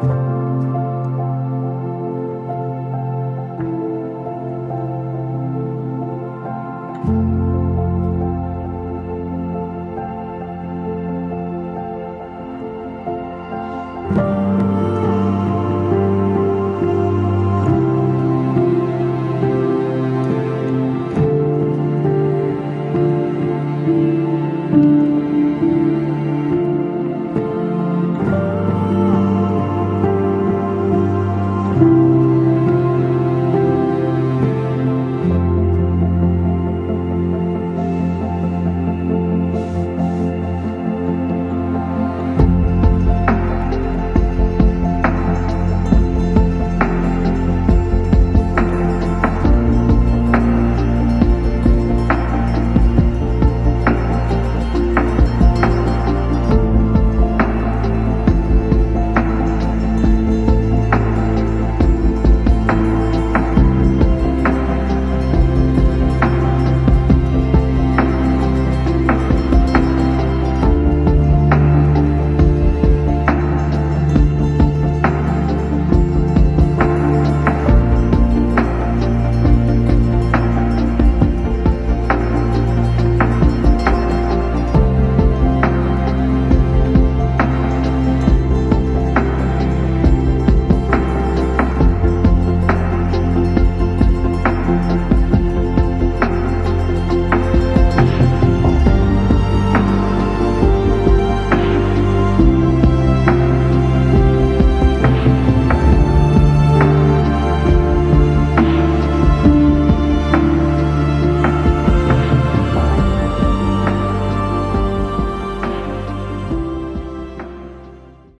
Bye.